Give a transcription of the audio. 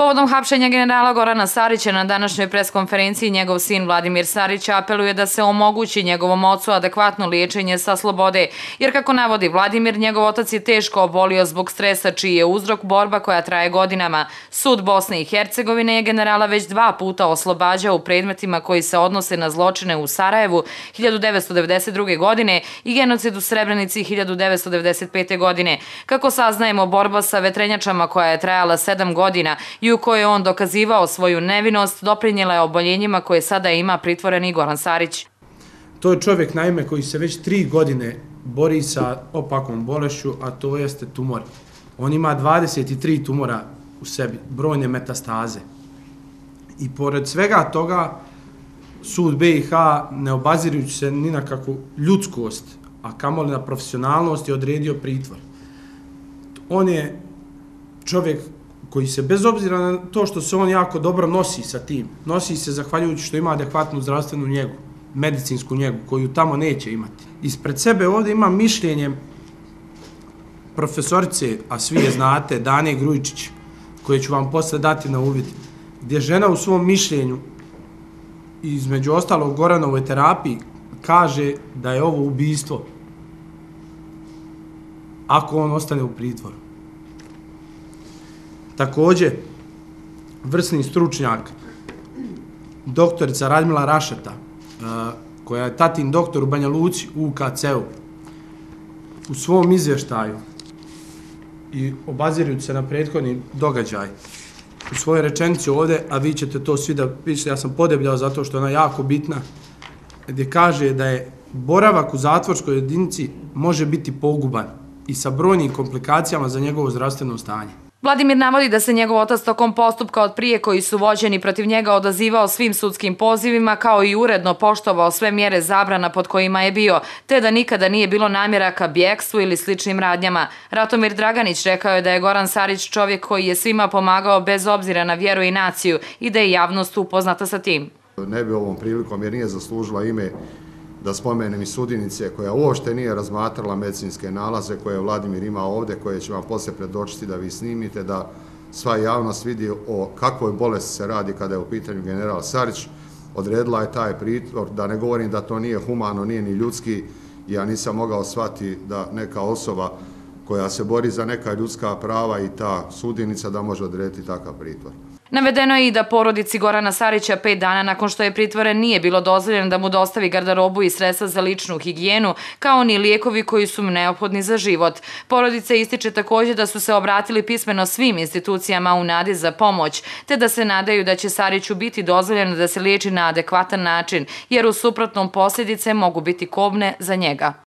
Povodom hapšenja generala Gorana Sarića na današnjoj preskonferenciji njegov sin Vladimir Sarić apeluje da se omogući njegovom ocu adekvatno liječenje sa slobode, jer kako navodi Vladimir, njegov otac je teško obolio zbog stresa čiji je uzrok borba koja traje godinama. Sud Bosne i Hercegovine je generala već dva puta oslobađao u predmetima koji se odnose na zločine u Sarajevu 1992. godine i genocid u Srebrenici 1995. godine. Kako saznajemo, borba sa vetrenjačama koja je trajala sedam godina i u kojoj on dokazivao svoju nevinost, doprinjela je oboljenjima koje sada ima pritvoreni Goran Sarić. To je čovjek naime koji se već tri godine bori sa opakom bolešću, a to jeste tumor. On ima 23 tumora u sebi, brojne metastaze. I pored svega toga, sud BiH, ne obazirujući se ni na kakvu ljudskost, a kamoli na profesionalnost, je odredio pritvor. On je čovjek koji se bez obzira na to što se on jako dobro nosi sa tim, nosi se zahvaljujući što ima adekvatnu zdravstvenu njegu, medicinsku njegu, koju tamo neće imati. Ispred sebe ovdje ima mišljenje profesorice, a svi je znate, Dane Grujičić, koje ću vam posle dati na uvid, gdje žena u svom mišljenju, između ostalog Goranovoj terapiji, kaže da je ovo ubijstvo ako on ostane u pritvoru. Takođe, vrsni stručnjak, doktorica Radmila Rašeta, e, koja je tatin doktor u Banja Luci u UKC-u, u svom izvještaju i obazirujući se na prethodni događaj, u svojoj rečenici ovdje, a vi ćete to svi da pišete, ja sam podebljao zato što je ona jako bitna, gdje kaže da je boravak u zatvorskoj jedinici može biti poguban i sa brojnim komplikacijama za njegovo zdravstveno stanje. Vladimir navodi da se njegov otac tokom postupka od prije koji su vođeni protiv njega odazivao svim sudskim pozivima kao i uredno poštovao sve mjere zabrana pod kojima je bio, te da nikada nije bilo namjera ka bjekstvu ili sličnim radnjama. Ratomir Draganić rekao je da je Goran Sarić čovjek koji je svima pomagao bez obzira na vjeru i naciju i da je javnost upoznata sa tim. Ne bi ovom prilikom jer nije zaslužila ime da spomenem i sudinice koja uopšte nije razmatrala medicinske nalaze koje je Vladimir imao ovde, koje će vam poslije predočiti da vi snimite, da sva javnost vidi o kakvoj bolesti se radi kada je u pitanju general Sarić. Odredila je taj pritvor, da ne govorim da to nije humano, nije ni ljudski, ja nisam mogao shvati da neka osoba koja se bori za neka ljudska prava i ta sudinica da može odrediti takav pritvor. Navedeno je i da porodici Gorana Sarića pet dana nakon što je pritvoren nije bilo dozvoljeno da mu dostavi garderobu i sredstva za ličnu higijenu, kao ni lijekovi koji su neophodni za život. Porodice ističe također da su se obratili pismeno svim institucijama u nadi za pomoć, te da se nadaju da će Sariću biti dozvoljeno da se liječi na adekvatan način, jer u suprotnom posljedice mogu biti kobne za njega.